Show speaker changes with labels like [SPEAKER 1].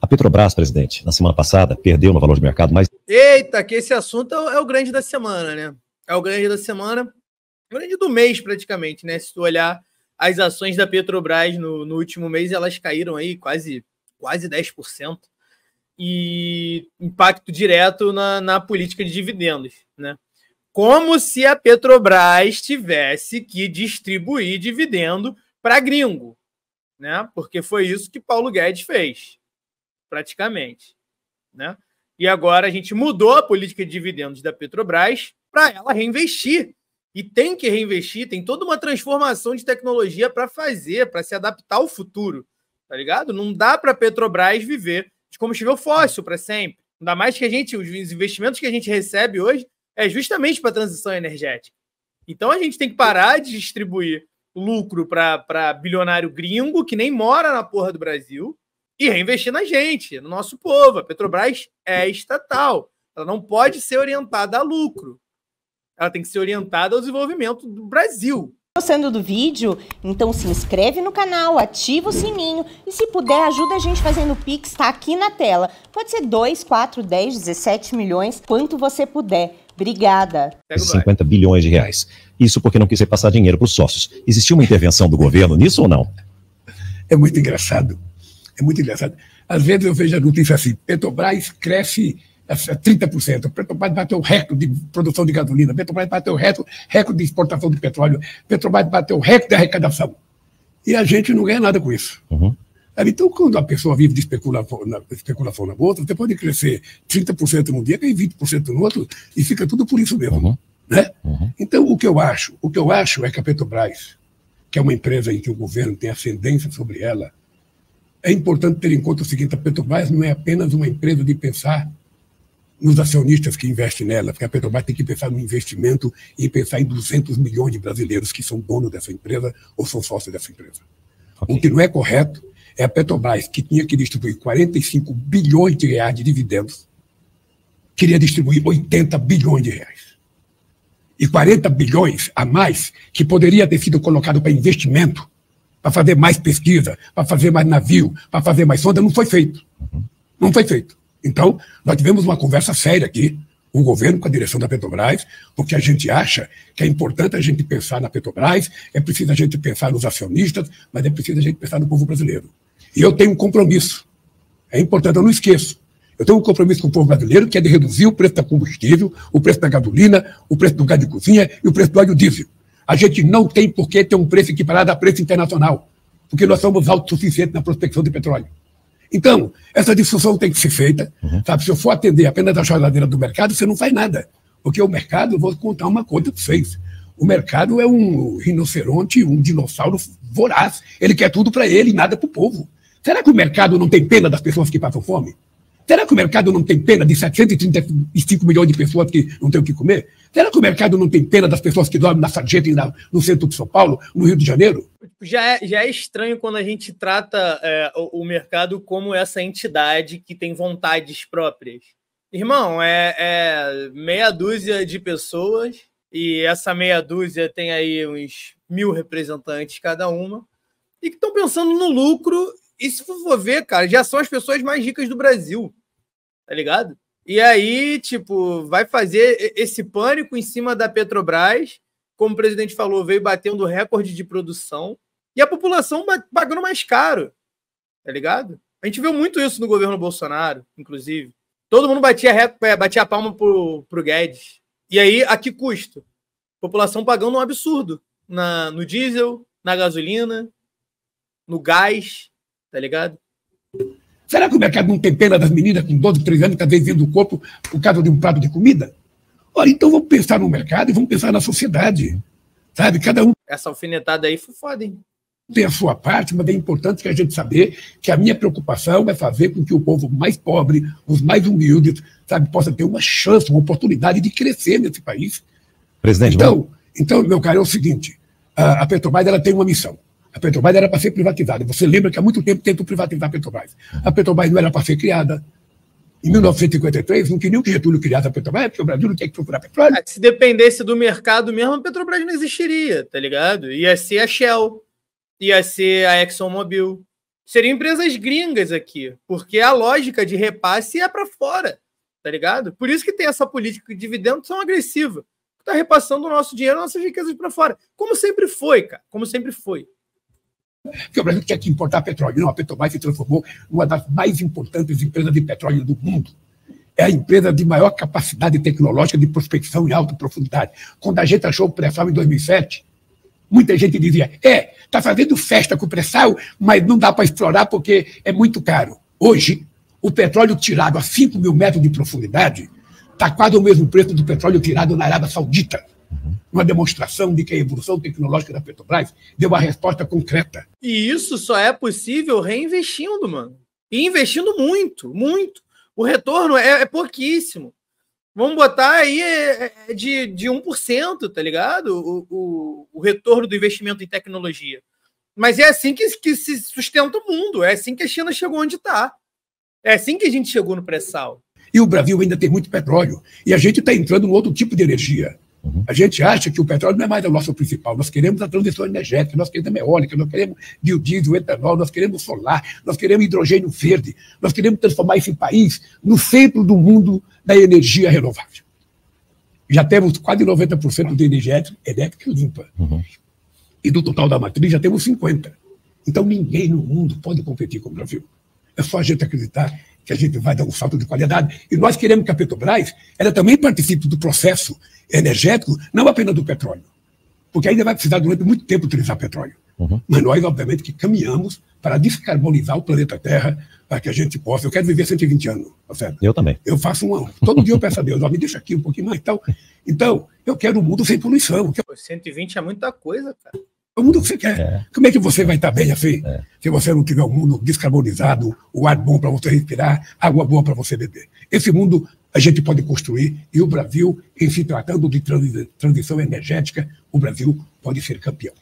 [SPEAKER 1] A Petrobras, presidente, na semana passada, perdeu no valor de mercado mais.
[SPEAKER 2] Eita, que esse assunto é o grande da semana, né? É o grande da semana, o grande do mês, praticamente, né? Se tu olhar as ações da Petrobras no, no último mês, elas caíram aí quase, quase 10%. E impacto direto na, na política de dividendos, né? Como se a Petrobras tivesse que distribuir dividendo para gringo, né? Porque foi isso que Paulo Guedes fez praticamente. Né? E agora a gente mudou a política de dividendos da Petrobras para ela reinvestir. E tem que reinvestir, tem toda uma transformação de tecnologia para fazer, para se adaptar ao futuro. Tá ligado? Não dá para a Petrobras viver de combustível fóssil para sempre. Ainda mais que a gente, os investimentos que a gente recebe hoje é justamente para a transição energética. Então a gente tem que parar de distribuir lucro para bilionário gringo que nem mora na porra do Brasil e reinvestir na gente, no nosso povo. A Petrobras é estatal. Ela não pode ser orientada a lucro. Ela tem que ser orientada ao desenvolvimento do Brasil.
[SPEAKER 3] Gostando do vídeo? Então se inscreve no canal, ativa o sininho e se puder ajuda a gente fazendo o Pix, tá aqui na tela. Pode ser 2, 4, 10, 17 milhões, quanto você puder. Obrigada.
[SPEAKER 1] 50 bilhões de reais. Isso porque não quis passar dinheiro para os sócios. Existiu uma intervenção do governo nisso ou não?
[SPEAKER 4] É muito engraçado é muito engraçado. Às vezes eu vejo a notícia assim: Petrobras cresce a 30%, Petrobras bateu o recorde de produção de gasolina, Petrobras bateu o recorde de exportação de petróleo, Petrobras bateu o recorde de arrecadação. E a gente não ganha nada com isso. Uhum. Então, quando a pessoa vive de especulação na, especulação na bolsa, você pode crescer 30% num dia, ganhar 20% no outro, e fica tudo por isso mesmo. Uhum. Né? Uhum. Então, o que eu acho? O que eu acho é que a Petrobras, que é uma empresa em que o governo tem ascendência sobre ela, é importante ter em conta o seguinte: a Petrobras não é apenas uma empresa de pensar nos acionistas que investem nela, porque a Petrobras tem que pensar no investimento e pensar em 200 milhões de brasileiros que são donos dessa empresa ou são sócios dessa empresa. Okay. O que não é correto é a Petrobras, que tinha que distribuir 45 bilhões de reais de dividendos, queria distribuir 80 bilhões de reais. E 40 bilhões a mais que poderia ter sido colocado para investimento para fazer mais pesquisa, para fazer mais navio, para fazer mais sonda, não foi feito. Não foi feito. Então, nós tivemos uma conversa séria aqui, o governo com a direção da Petrobras, porque a gente acha que é importante a gente pensar na Petrobras, é preciso a gente pensar nos acionistas, mas é preciso a gente pensar no povo brasileiro. E eu tenho um compromisso. É importante, eu não esqueço. Eu tenho um compromisso com o povo brasileiro, que é de reduzir o preço da combustível, o preço da gasolina, o preço do gás de cozinha e o preço do óleo diesel. A gente não tem por que ter um preço equiparado a preço internacional, porque nós somos autossuficientes na prospecção de petróleo. Então, essa discussão tem que ser feita. Uhum. Sabe? Se eu for atender apenas a choradeira do mercado, você não faz nada. Porque o mercado, vou contar uma coisa para vocês. O mercado é um rinoceronte, um dinossauro voraz. Ele quer tudo para ele e nada para o povo. Será que o mercado não tem pena das pessoas que passam fome? Será que o mercado não tem pena de 735 milhões de pessoas que não têm o que comer? Será que o mercado não tem pena das pessoas que dormem na sarjeta no centro de São Paulo, no Rio de Janeiro?
[SPEAKER 2] Já é, já é estranho quando a gente trata é, o, o, mercado como essa entidade que tem vontades próprias. Irmão, é, é meia dúzia de pessoas e essa meia dúzia tem aí uns mil representantes cada uma e que estão pensando no lucro e se for ver, cara, já são as pessoas mais ricas do Brasil tá ligado? E aí, tipo, vai fazer esse pânico em cima da Petrobras, como o presidente falou, veio batendo recorde de produção, e a população pagando mais caro, tá ligado? A gente viu muito isso no governo Bolsonaro, inclusive. Todo mundo batia, é, batia a palma pro, pro Guedes. E aí, a que custo? População pagando um absurdo na, no diesel, na gasolina, no gás, tá ligado?
[SPEAKER 4] Será que o mercado não tem pena das meninas com 12, 13 anos que às vezes vendo o corpo por causa de um prato de comida? Olha, então vamos pensar no mercado e vamos pensar na sociedade. Sabe? Cada um.
[SPEAKER 2] Essa alfinetada aí foi foda, hein?
[SPEAKER 4] Tem a sua parte, mas é importante que a gente saber que a minha preocupação é fazer com que o povo mais pobre, os mais humildes, sabe, possa ter uma chance, uma oportunidade de crescer nesse país.
[SPEAKER 1] Presidente,
[SPEAKER 4] então, então meu caro, é o seguinte: a Petrobras ela tem uma missão. A Petrobras era para ser privatizada. Você lembra que há muito tempo tentou privatizar a Petrobras. A Petrobras não era para ser criada. Em 1953, não queriam que Getúlio criasse a Petrobras, porque o Brasil não tinha que procurar petróleo. É,
[SPEAKER 2] se dependesse do mercado mesmo, a Petrobras não existiria, tá ligado? Ia ser a Shell, ia ser a ExxonMobil, seriam empresas gringas aqui, porque a lógica de repasse é para fora, tá ligado? Por isso que tem essa política de dividendos tão agressiva. Tá repassando o nosso dinheiro, nossas riquezas para fora. Como sempre foi, cara. Como sempre foi.
[SPEAKER 4] Porque o Brasil tinha que importar petróleo. Não, a Petrobras se transformou numa das mais importantes empresas de petróleo do mundo. É a empresa de maior capacidade tecnológica de prospecção em alta profundidade. Quando a gente achou o pré-sal em 2007, muita gente dizia: é, está fazendo festa com o pré-sal, mas não dá para explorar porque é muito caro. Hoje, o petróleo tirado a 5 mil metros de profundidade está quase o mesmo preço do petróleo tirado na Arábia Saudita. Uma demonstração de que a evolução tecnológica da Petrobras deu uma resposta concreta.
[SPEAKER 2] E isso só é possível reinvestindo, mano. E investindo muito, muito. O retorno é, é pouquíssimo. Vamos botar aí é, é de, de 1%, tá ligado? O, o, o, retorno do investimento em tecnologia. Mas é assim que, que se sustenta o mundo. É assim que a China chegou onde está. É assim que a gente chegou no pré-sal.
[SPEAKER 4] E o Brasil ainda tem muito petróleo. E a gente está entrando em outro tipo de energia. Uhum. A gente acha que o petróleo não é mais o nosso principal. Nós queremos a transição energética, nós queremos eólica, nós queremos biodiesel, etanol, nós queremos solar, nós queremos hidrogênio verde, nós queremos transformar esse país no centro do mundo da energia renovável. Já temos quase 90% de energia elétrica limpa. Uhum. E do total da matriz já temos 50%. Então ninguém no mundo pode competir com o Brasil. É só a gente acreditar que a gente vai dar um salto de qualidade. E nós queremos que a Petrobras ela também participe do processo energético, não apenas do petróleo. Porque ainda vai precisar durante muito tempo utilizar petróleo. Uhum. Mas nós, obviamente, que caminhamos para descarbonizar o planeta Terra, para que a gente possa. Eu quero viver 120 anos, tá certo?
[SPEAKER 1] Eu também.
[SPEAKER 4] Eu faço um. Todo dia eu peço a Deus, ó, me deixa aqui um pouquinho mais. Então, então eu quero um mundo sem poluição.
[SPEAKER 2] 120 é muita coisa, cara
[SPEAKER 4] o mundo que você quer. É. Como é que você vai estar bem assim, é. se você não tiver um mundo descarbonizado, o ar bom para você respirar, água boa para você beber? Esse mundo a gente pode construir e o Brasil, em se tratando de transição energética, o Brasil pode ser campeão.